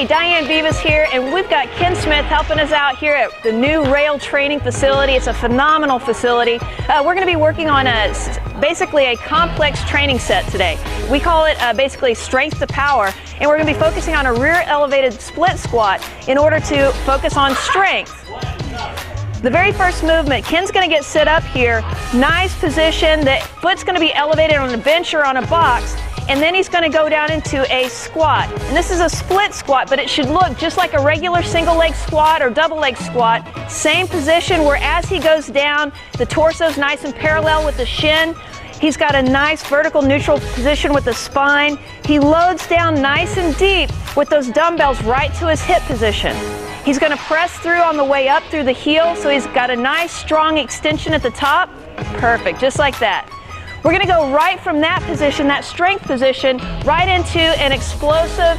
Hey, Diane Vives here, and we've got Kent Smith helping us out here at the new rail training facility. It's a phenomenal facility. Uh, we're going to be working on a basically a complex training set today. We call it uh, basically strength to power, and we're going to be focusing on a rear elevated split squat in order to focus on strength. The very first movement, Kent's gonna get sit up here, nice position, the foot's gonna be elevated on a bench or on a box, and then he's going to go down into a squat. And this is a split squat, but it should look just like a regular single leg squat or double leg squat. Same position where as he goes down, the torso's nice and parallel with the shin. He's got a nice vertical neutral position with the spine. He loads down nice and deep with those dumbbells right to his hip position. He's going to press through on the way up through the heel, so he's got a nice strong extension at the top. Perfect, just like that. We're gonna go right from that position, that strength position, right into an explosive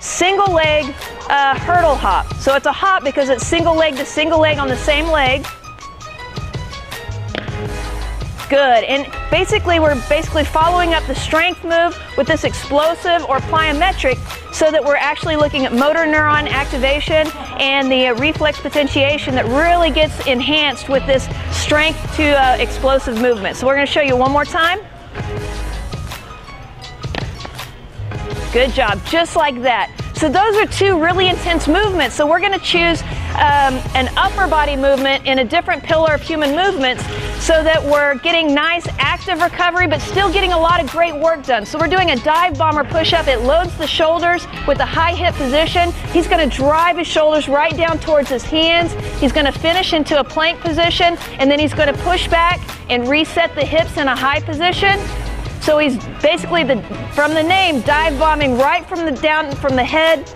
single leg uh, hurdle hop. So it's a hop because it's single leg to single leg on the same leg. Good, and basically we're basically following up the strength move with this explosive or plyometric so that we're actually looking at motor neuron activation and the uh, reflex potentiation that really gets enhanced with this strength to uh, explosive movement. So we're going to show you one more time. Good job, just like that. So those are two really intense movements. So we're going to choose um, an upper body movement in a different pillar of human movements so that we're getting nice active recovery but still getting a lot of great work done. So we're doing a dive bomber push-up. It loads the shoulders with a high hip position. He's going to drive his shoulders right down towards his hands. He's going to finish into a plank position and then he's going to push back and reset the hips in a high position. So he's basically the from the name dive bombing right from the down from the head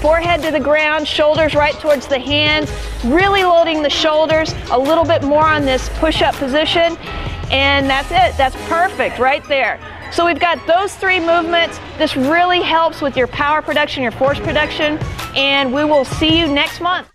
forehead to the ground, shoulders right towards the hands, really loading the shoulders, a little bit more on this push-up position, and that's it. That's perfect right there. So we've got those three movements. This really helps with your power production, your force production, and we will see you next month.